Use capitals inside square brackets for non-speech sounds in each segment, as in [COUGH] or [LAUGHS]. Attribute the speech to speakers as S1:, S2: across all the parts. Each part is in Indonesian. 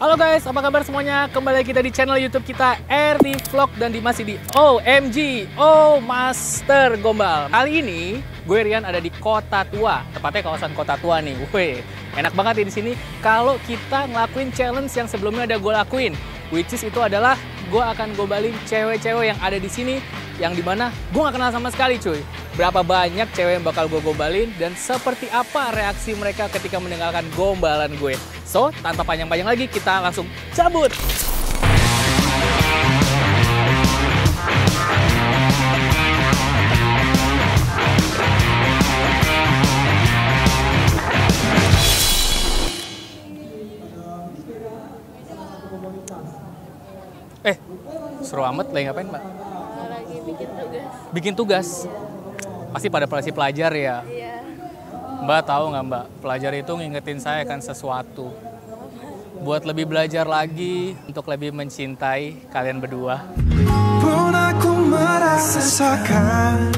S1: Halo guys, apa kabar semuanya? Kembali kita di channel YouTube kita RD Vlog dan di masih di OMG Oh Master Gombal. Kali ini gue Rian ada di Kota Tua, tepatnya kawasan Kota Tua nih. Wih, enak banget ya di sini. Kalau kita ngelakuin challenge yang sebelumnya ada gue lakuin, which is itu adalah gue akan gombalin cewek-cewek yang ada di sini yang di mana gue gak kenal sama sekali cuy. Berapa banyak cewek yang bakal gue gombalin dan seperti apa reaksi mereka ketika mendengarkan gombalan gue. So, tanpa panjang-panjang lagi, kita langsung cabut! Eh, seru amat lagi ngapain mbak?
S2: lagi bikin tugas.
S1: Bikin tugas. Pasti pada pelajar pelajar ya.
S2: Iya.
S1: Mbak tahu nggak mbak, pelajar itu ngingetin saya kan sesuatu. Buat lebih belajar lagi, untuk lebih mencintai kalian berdua.
S3: Pun aku merasakan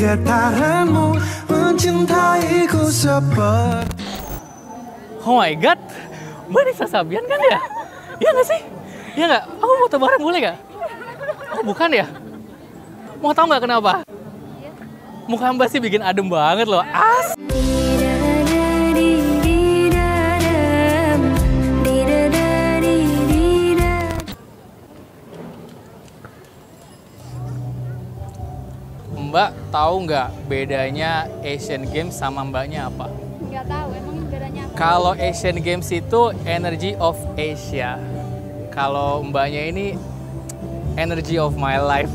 S3: getaranmu mencintaiku seperti
S1: Oh my god, Mbak Nisa Sabian kan ya? Iya nggak sih? Iya nggak? Aku mau bareng boleh nggak? Oh bukan ya? Mau tahu nggak kenapa? Muka Mbak sih bikin adem banget loh. As. Mbak tahu nggak bedanya Asian Games sama Mbaknya apa?
S2: Nggak tahu emang bedanya apa?
S1: Kalau Asian Games itu Energy of Asia. Kalau Mbaknya ini Energy of my life.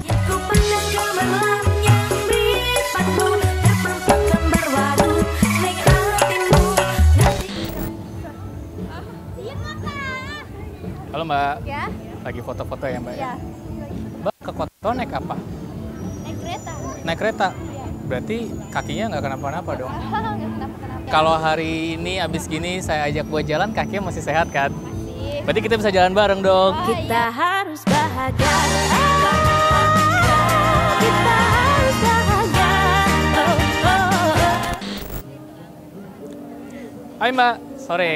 S1: Halo Mbak,
S2: Ya?
S1: lagi foto-foto ya Mbak ya?
S2: Ya.
S1: Mbak ke kota naik apa?
S2: Naik kereta.
S1: Berarti kakinya nggak kenapa-napa dong. [LAUGHS] Kalau hari ini abis gini saya ajak buat jalan, kakinya masih sehat kan?
S2: Masih.
S1: Berarti kita bisa jalan bareng dong.
S2: Oh,
S4: Kita
S2: iya.
S4: harus bahagia. Kita harus bahagia. Oh, oh, oh.
S1: Hai Mbak, sore.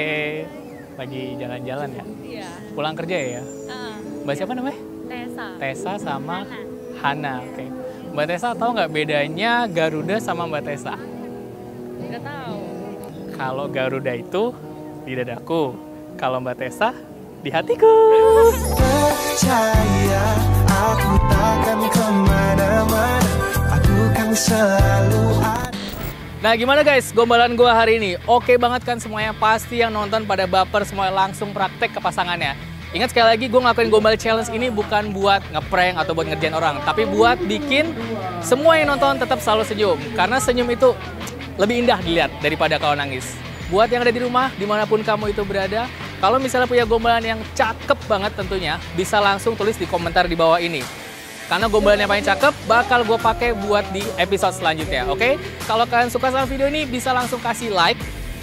S1: Lagi jalan-jalan ya?
S2: Iya.
S1: Pulang kerja ya?
S2: Ah,
S1: Mbak siapa namanya?
S2: Tessa.
S1: Tessa sama
S2: Hana.
S1: Hana. Oke. Mbak Tessa tahu nggak bedanya Garuda sama Mbak Tessa?
S2: Nggak tahu.
S1: Kalau Garuda itu di dadaku, kalau Mbak Tessa di hatiku.
S3: percaya Aku takkan ke mana-mana Aku kan selalu ada
S1: Nah gimana guys gombalan gua hari ini? Oke banget kan semuanya? Pasti yang nonton pada baper semuanya langsung praktek ke pasangannya. Ingat sekali lagi gue ngelakuin gombal challenge ini bukan buat ngeprank atau buat ngerjain orang. Tapi buat bikin semua yang nonton tetap selalu senyum. Karena senyum itu lebih indah dilihat daripada kalau nangis. Buat yang ada di rumah, di mana pun kamu itu berada, kalau misalnya punya gombalan yang cakep banget tentunya, bisa langsung tulis di komentar di bawah ini. Karena gombalan yang paling cakep bakal gue pakai buat di episode selanjutnya, oke? Kalau kalian suka sama video ini bisa langsung kasih like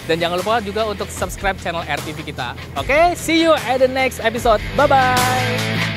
S1: dan jangan lupa juga untuk subscribe channel RTV kita. Oke, see you at the next episode. Bye bye.